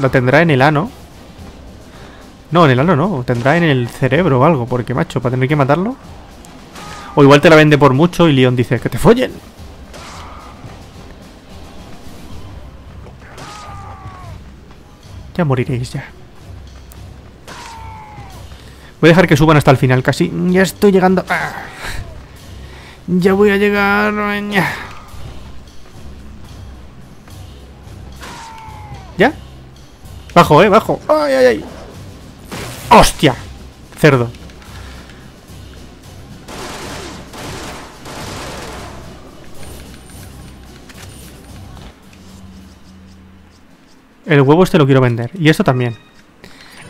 Lo tendrá en el ano. No, en el ano no. Tendrá en el cerebro o algo. Porque, macho, para tener que matarlo. O igual te la vende por mucho y Leon dice que te follen. Ya moriréis ya. Voy a dejar que suban hasta el final casi. Ya estoy llegando. Ah. Ya voy a llegar. Bajo, eh, bajo. ¡Ay, ay, ay! ¡Hostia! Cerdo. El huevo este lo quiero vender. Y esto también.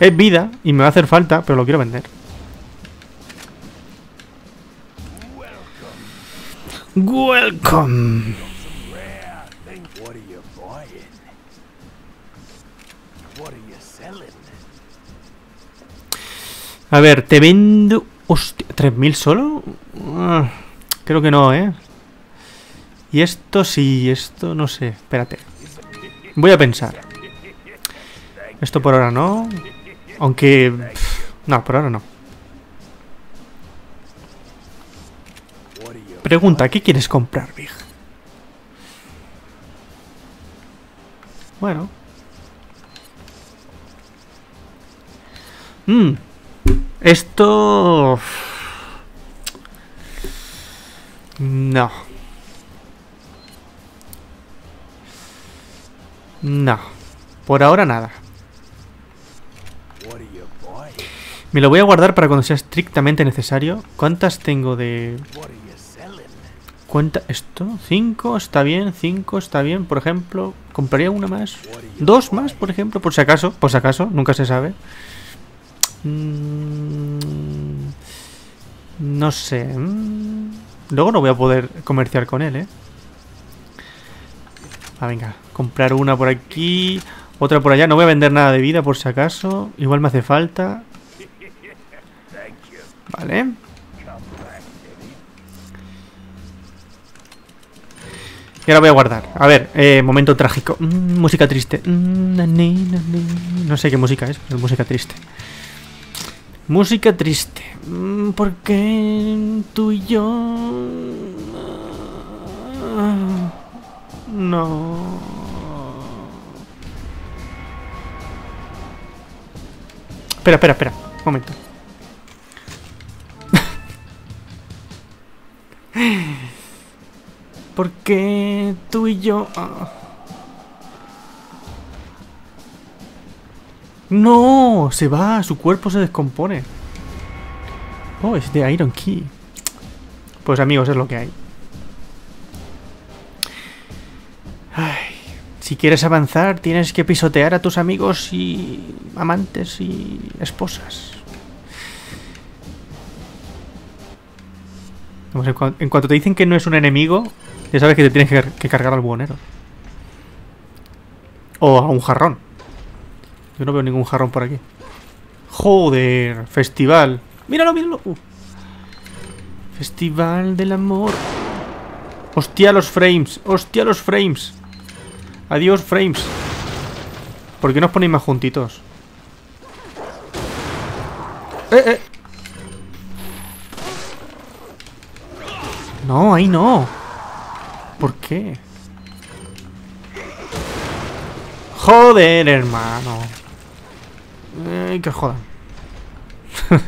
Es vida y me va a hacer falta, pero lo quiero vender. Welcome. A ver, te vendo... Hostia, ¿3.000 solo? Ah, creo que no, ¿eh? Y esto sí, esto no sé. Espérate. Voy a pensar. Esto por ahora no. Aunque... no, por ahora no. Pregunta, ¿qué quieres comprar, Big? Bueno. Mmm. Esto... No. No. Por ahora nada. Me lo voy a guardar para cuando sea estrictamente necesario. ¿Cuántas tengo de...? ¿Cuánta? ¿Esto? ¿Cinco? ¿Está bien? ¿Cinco? ¿Está bien? Por ejemplo, ¿compraría una más? ¿Dos más, por ejemplo? Por si acaso, por si acaso, nunca se sabe. Mm, no sé. Mm, luego no voy a poder comerciar con él, ¿eh? Ah, venga. Comprar una por aquí. Otra por allá. No voy a vender nada de vida por si acaso. Igual me hace falta. Vale. Y ahora voy a guardar. A ver, eh, momento trágico. Mm, música triste. no sé qué música es, pero es música triste. Música triste. Mm, Porque tú y yo... No... Espera, espera, espera. Un momento. Porque tú y yo... Ah. ¡No! Se va, su cuerpo se descompone. Oh, es de Iron Key. Pues amigos, es lo que hay. Ay, si quieres avanzar, tienes que pisotear a tus amigos y amantes y esposas. En cuanto te dicen que no es un enemigo, ya sabes que te tienes que, cargar al buhonero. O a un jarrón. Yo no veo ningún jarrón por aquí. Joder, festival. Míralo, míralo. Uh. Festival del amor. Hostia los frames. Hostia los frames. Adiós frames. ¿Por qué nos ponéis más juntitos? Eh, eh. No, ahí no. ¿Por qué? Joder, hermano. Ay, que jodan.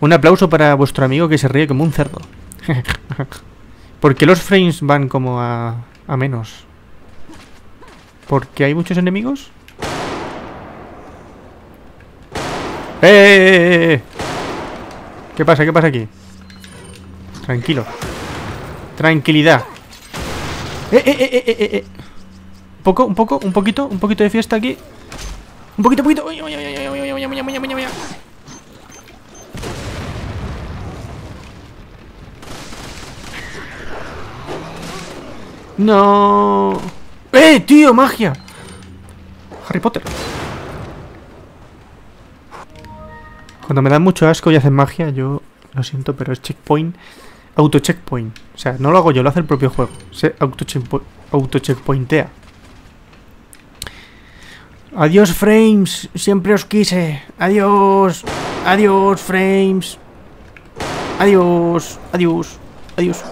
un aplauso para vuestro amigo que se ríe como un cerdo. ¿Por qué los frames van como a, a menos? ¿Porque hay muchos enemigos? ¡Eh! eh, eh, eh ¿Qué pasa? ¿Qué pasa aquí? Tranquilo. Tranquilidad. ¡Eh, eh, eh, eh, eh! eh! Un poco, un poco, un poquito, un poquito de fiesta aquí. Un poquito, un poquito. No. ¡Eh, tío! ¡Magia! Harry Potter. Cuando me dan mucho asco y hacen magia, yo lo siento, pero es checkpoint auto checkpoint. O sea, no lo hago yo, lo hace el propio juego. Se auto, checkpo- auto checkpointea. Adiós, frames. Siempre os quise. Adiós. Adiós, frames. Adiós. Adiós. Adiós.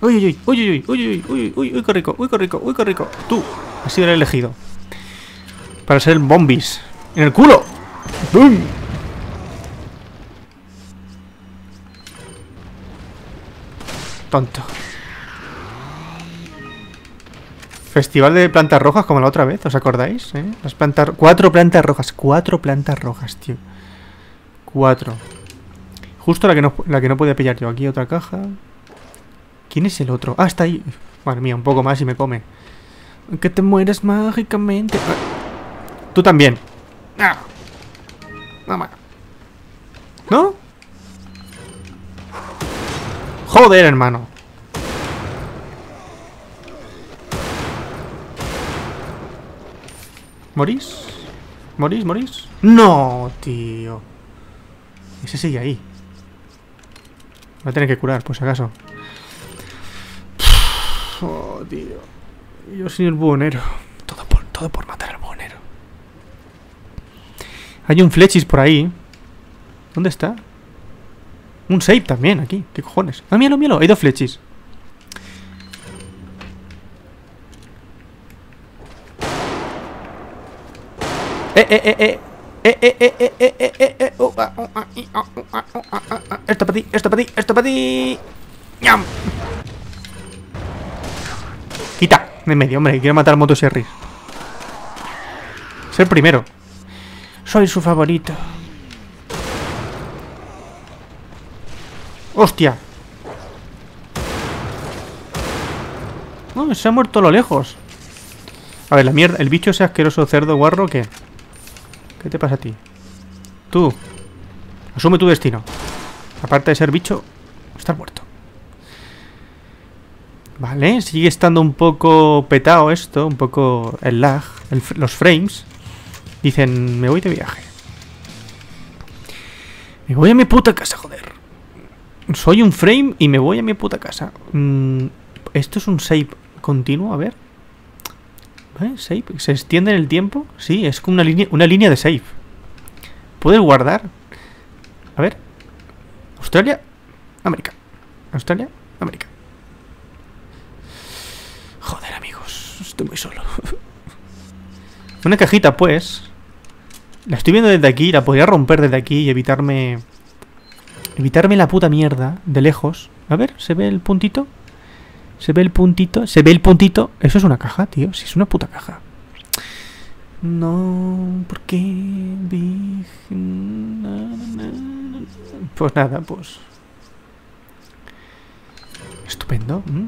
Uy, uy, uy, uy, uy, uy, uy, uy, uy, uy, qué rico, uy, qué rico, uy, qué rico. Tú, has sido el elegido. Para ser bombis. ¡En el culo! ¡Bum! Tonto. Festival de plantas rojas como la otra vez, ¿os acordáis? eh? Las plantas... Cuatro plantas rojas, cuatro plantas rojas, tío. Cuatro. Justo la que no, la que no podía pillar yo. Aquí otra caja. ¿Quién es el otro? Ah, está ahí. Madre mía, un poco más y me come. Que te mueres mágicamente. Ah. Tú también. Ah. Mamá. ¿No? Joder, hermano. ¿Morís? ¿Morís? ¿Morís? No, tío. Ese sigue ahí. Va a tener que curar, por si acaso. Oh, tío. Yo soy el buhonero. Todo por, todo por matar. Hay un flechis por ahí. ¿Dónde está? Un save también aquí. ¿Qué cojones? Ah, míralo, míralo. Hay dos flechis. Eh, eh, eh, eh. Eh, eh, eh, eh, eh, eh, eh. Esto para ti, esto para ti, esto para ti. ¡Ñam! Quita, de medio, hombre, quiero matar al motosierri. Ser primero. Soy su favorito. ¡Hostia! No, se ha muerto a lo lejos. A ver, la mierda. El bicho ese asqueroso cerdo guarro, ¿qué? ¿Qué te pasa a ti? Tú. Asume tu destino. Aparte de ser bicho, estar muerto. Vale, sigue estando un poco petado esto, un poco el lag, el los frames. Dicen, me voy de viaje. Me voy a mi puta casa, joder. Soy un frame y me voy a mi puta casa. Mm, Esto es un save continuo, a ver. ¿Eh? ¿Save? ¿Se extiende en el tiempo? Sí, es como una línea, una línea de save. ¿Puedes guardar? A ver. Australia, América. Australia, América. Joder, amigos. Estoy muy solo. Una cajita, pues. La estoy viendo desde aquí. La podría romper desde aquí y evitarme... Evitarme la puta mierda de lejos. A ver, ¿se ve el puntito? ¿Se ve el puntito? ¿Se ve el puntito? Eso es una caja, tío. Si es una puta caja. No, ¿por qué? Big- na, na, na. Pues nada, pues... Estupendo. mm.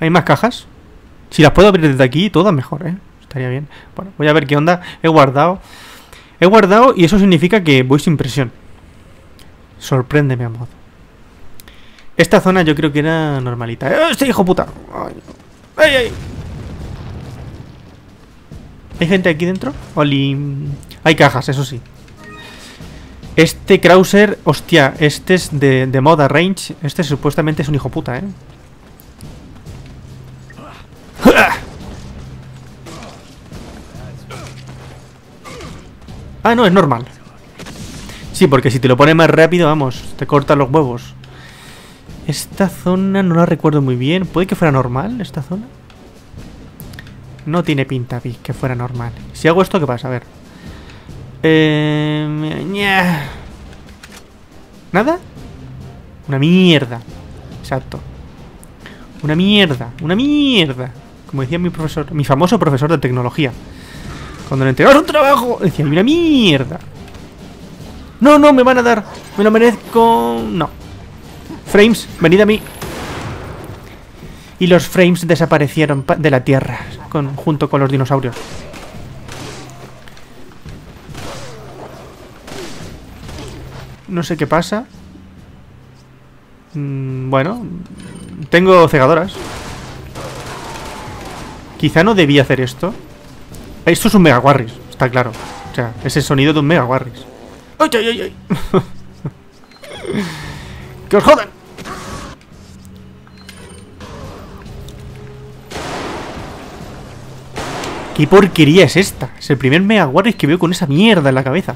¿Hay más cajas? Si las puedo abrir desde aquí, todas mejor, ¿eh? Estaría bien. Bueno, voy a ver qué onda. He guardado. He guardado y eso significa que voy sin presión. Sorpréndeme a modo. Esta zona yo creo que era normalita. ¡Eh, ¡Este hijo puta! ¡Ay, ay! ¿Hay gente aquí dentro? Oli. Hay cajas, eso sí. Este Krauser, hostia, este es de, de moda range. Este supuestamente es un hijo puta, ¿eh? Ah, no, es normal. Sí, porque si te lo pones más rápido, vamos, te cortan los huevos. Esta zona no la recuerdo muy bien. ¿Puede que fuera normal esta zona? No tiene pinta, vi, que fuera normal. Si hago esto, ¿qué pasa? A ver. Ña. ¿Nada? Una mierda. Exacto. Una mierda. Una mierda. Como decía mi profesor, mi famoso profesor de tecnología. Cuando le entregaba un trabajo, decía, una mierda. No, no, me van a dar. Me lo merezco. No. Frames, venid a mí. Y los frames desaparecieron pa- de la Tierra junto con los dinosaurios. No sé qué pasa. Mm, bueno, tengo cegadoras. Quizá no debía hacer esto. Esto es un Mega Warris, está claro. O sea, es el sonido de un Mega Warris. ¡Ay, ay, ay, ay! ¡Que os jodan! ¿Qué porquería es esta? Es el primer Mega Warriors que veo con esa mierda en la cabeza.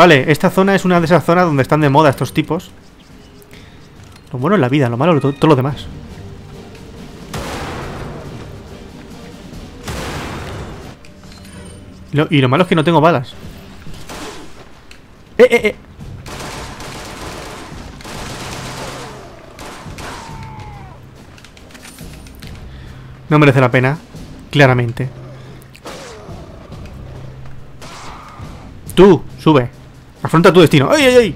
Vale, esta zona es una de esas zonas donde están de moda estos tipos. Lo bueno es la vida, lo malo es todo, lo demás. y lo malo es que no tengo balas. ¡Eh, eh, eh! No merece la pena, claramente. Tú, sube. Afronta tu destino. ¡Ay, ay, ay!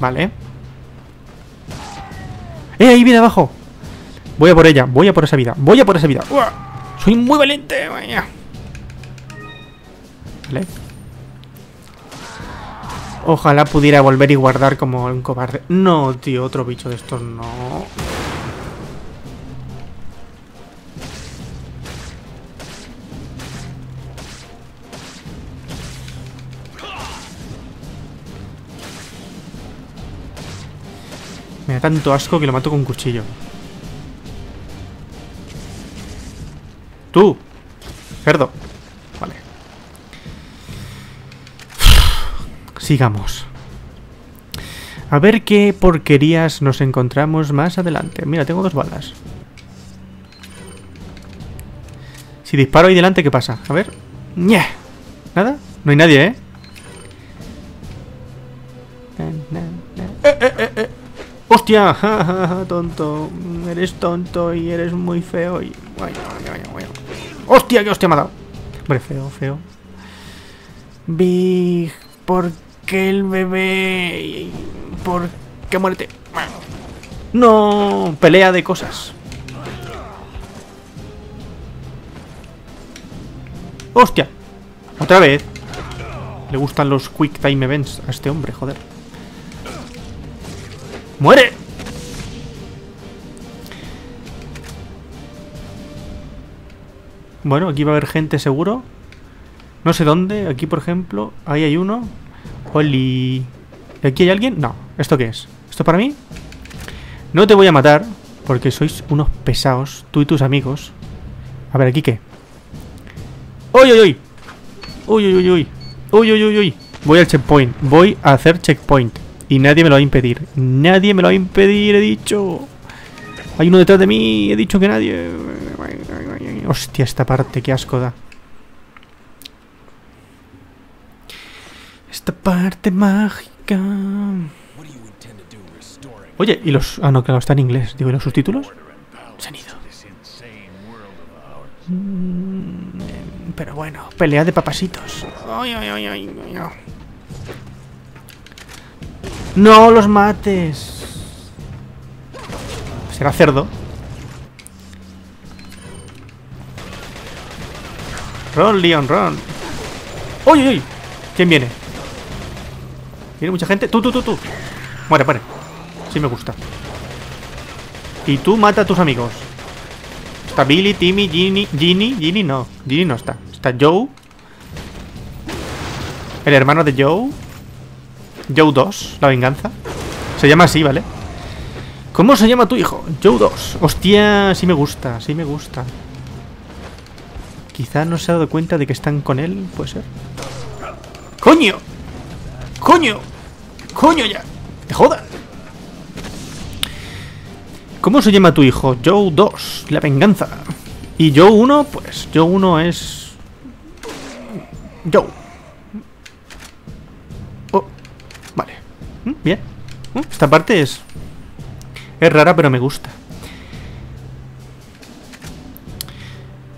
Vale. ¡Eh, hay vida abajo! Voy a por ella, voy a por esa vida, voy a por esa vida. Soy muy valiente, vaya. Vale. Ojalá pudiera volver y guardar como un cobarde. No, tío, otro bicho de estos no. Me da tanto asco que lo mato con un cuchillo. ¡Tú! Cerdo. Sigamos. A ver qué porquerías nos encontramos más adelante. Mira, tengo dos balas. Si disparo ahí delante, ¿qué pasa? A ver. ¿Nada? No hay nadie, ¿eh? ¡Eh, eh, hostia tonto. Eres tonto y eres muy feo y... ¡Hostia, qué hostia me ha dado! Hombre, feo, feo. Big... ¿Por qué el bebé? ¿Por qué muerte? No, pelea de cosas. ¡Hostia! Otra vez. Le gustan los quick time events a este hombre, joder. ¡Muere! Bueno, aquí va a haber gente seguro. No sé dónde. Aquí, por ejemplo, ahí hay uno. Oli. ¿Aquí hay alguien? No. ¿Esto qué es? ¿Esto para mí? No te voy a matar, porque sois unos pesados, tú y tus amigos. A ver, ¿aquí qué? ¡Uy, uy, uy! ¡Uy, uy, uy, uy! ¡Uy, uy, uy, uy! Voy al checkpoint. Voy a hacer checkpoint. Y nadie me lo va a impedir. Nadie me lo va a impedir, he dicho. Hay uno detrás de mí. He dicho que nadie. Hostia, esta parte, qué asco da. Esta parte mágica. Oye, y los... Ah, no, claro, está en inglés. Digo, ¿y los subtítulos? Se han ido. Mm, pero bueno, pelea de papasitos. Ay, ay, ay, ay, No los mates. Será cerdo. Ron, Leon, Ron. ¡Uy, uy! ¿Quién viene? Viene mucha gente. Tú, tú, tú, tú. Muere, muere. Sí me gusta. Y tú mata a tus amigos. Está Billy, Timmy, Ginny. Ginny, Ginny no. Ginny no está. Está Joe. El hermano de Joe. Joe 2, la venganza. Se llama así, ¿vale? ¿Cómo se llama tu hijo? Joe 2. Hostia, sí me gusta, sí me gusta. Quizá no se ha dado cuenta de que están con él, puede ser. ¡Coño! ¡Coño! ¡Coño ya! ¡Te jodan! ¿Cómo se llama tu hijo? Joe 2, la venganza. Y Joe 1, pues Joe 1 es... Joe. Mm, esta parte es... Es rara, pero me gusta.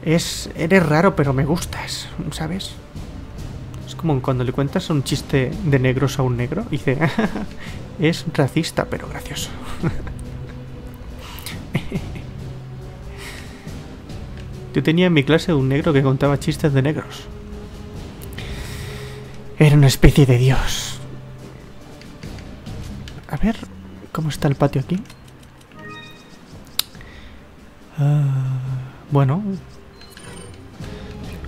Es... Eres raro, pero me gustas, ¿sabes? como cuando le cuentas un chiste de negros a un negro y dice, es racista pero gracioso. Yo tenía en mi clase un negro que contaba chistes de negros. Era una especie de dios. Ver, ¿cómo está el patio aquí? Ah, bueno.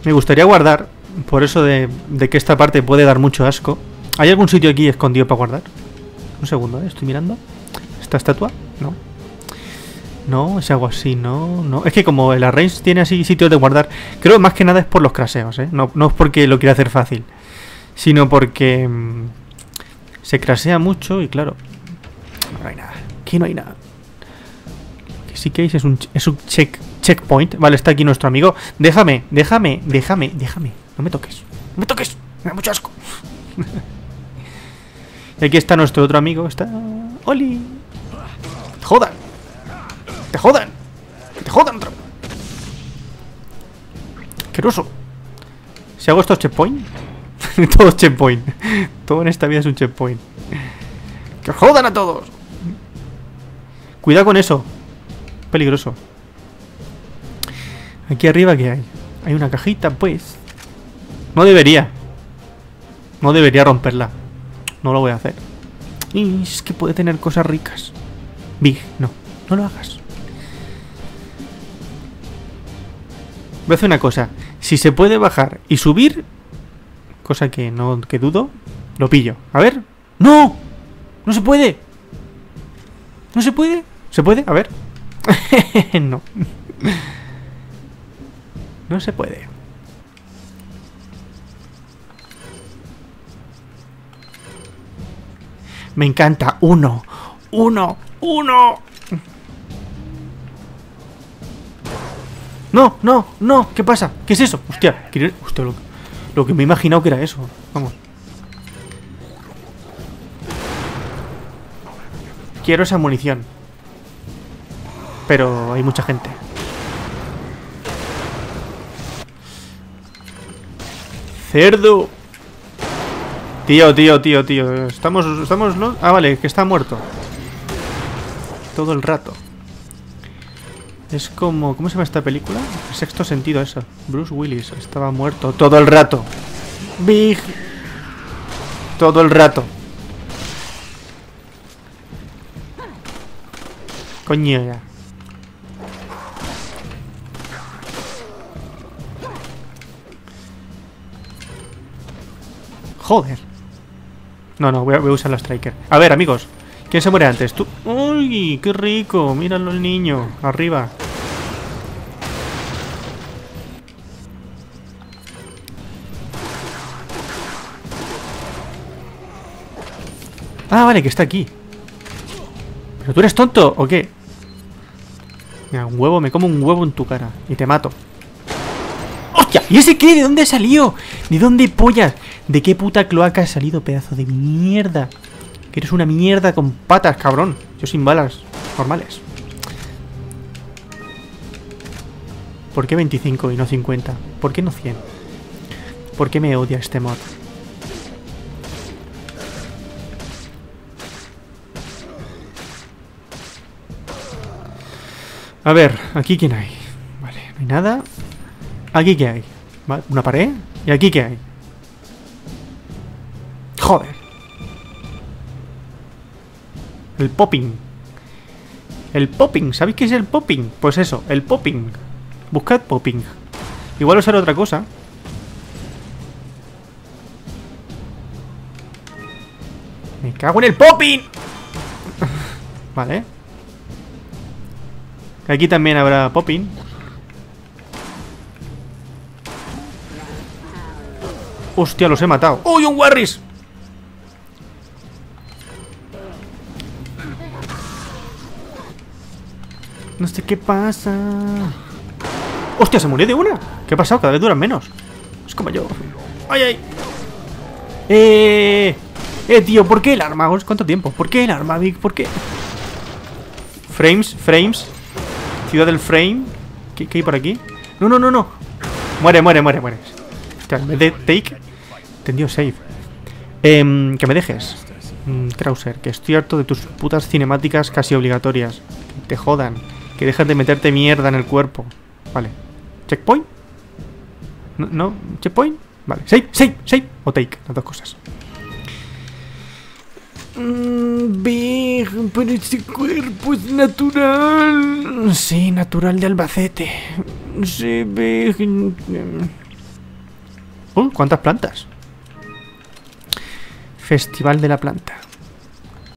Me gustaría guardar, por eso de, que esta parte puede dar mucho asco. ¿Hay algún sitio aquí escondido para guardar? Un segundo, ¿eh? estoy mirando. ¿Esta estatua? No. No, es algo así, no, no. Es que como el Arrange tiene así sitios de guardar, creo más que nada es por los craseos, ¿eh? No, no es porque lo quiera hacer fácil, sino porque mm, se crasea mucho y claro, no hay nada. Aquí no hay nada. Que sí que es, es un, es un check, checkpoint. Vale, está aquí nuestro amigo. Déjame, déjame, déjame, déjame. No me toques, no me toques. Me da mucho asco. y aquí está nuestro otro amigo. Está... ¡Oli! ¡Jodan! ¡Te jodan! ¡Que te jodan ¡Queroso! Si hago estos checkpoint Todo es checkpoint Todo en esta vida es un checkpoint ¡Que jodan a todos! Cuidado con eso Peligroso Aquí arriba ¿qué hay? Hay una cajita pues No debería No debería romperla No lo voy a hacer y es que puede tener cosas ricas Big, no, no lo hagas Voy a hacer una cosa. Si se puede bajar y subir, cosa que no que dudo, lo pillo. A ver. ¡No! ¡No se puede! ¿No se puede? ¿Se puede? A ver. no. no se puede. Me encanta. Uno. Uno. Uno. No, no, no, ¿qué pasa? ¿Qué es eso? Hostia, hostia lo, que me he imaginado que era eso. Vamos. Quiero esa munición. Pero hay mucha gente. Cerdo. Tío, tío, tío, tío. Estamos, estamos... Ah, vale, que está muerto. Todo el rato. Es como... ¿Cómo se llama esta película? El sexto sentido eso. Bruce Willis estaba muerto todo el rato. Big. Todo el rato. Coño ya. Joder. No, no, voy a, voy a usar la Striker. A ver, amigos. ¿Quién se muere antes? Tú. ¡Uy! ¡Qué rico! Míralo el niño. Arriba. Ah, vale, que está aquí. ¿Pero tú eres tonto o qué? Mira, un huevo, me como un huevo en tu cara y te mato. ¡Hostia! ¿Y ese qué? ¿De dónde ha salido? ¿De dónde pollas? ¿De qué puta cloaca has salido, pedazo de mierda? Que eres una mierda con patas, cabrón. Yo sin balas normales. ¿Por qué 25 y no 50? ¿Por qué no 100? ¿Por qué me odia este mod? A ver, aquí quién hay. Vale, no hay nada. Aquí qué hay. Una pared. ¿Y aquí qué hay? Joder. El popping. El popping. ¿Sabéis qué es el popping? Pues eso, el popping. Buscad popping. Igual os haré otra cosa. Me cago en el popping. vale. Aquí también habrá popping. Hostia, los he matado. ¡Uy, un Warris! No sé qué pasa. ¡Hostia, se murió de una! ¿Qué ha pasado? Cada vez duran menos. Es como yo. ¡Ay, ay! ¡Eh! ¡Eh, tío! ¿Por qué el arma? ¿Cuánto tiempo? ¿Por qué el arma, Vic? ¿Por qué? Frames, frames. Ciudad del frame. ¿Qué, hay por aquí? No, no, no, no. Muere, muere, muere, muere. Hostia, en vez de take, tendió save. Eh, que me dejes. Mm, Krauser, que estoy harto de tus putas cinemáticas casi obligatorias. Que te jodan. Que dejas de meterte mierda en el cuerpo. Vale. ¿Checkpoint? No ¿Checkpoint? Vale. Save, save, save. O take. Las dos cosas. Mm, Big, pero ese cuerpo es natural. Sí, natural de Albacete. Sí, Big. Uh, ¿Cuántas plantas? Festival de la planta.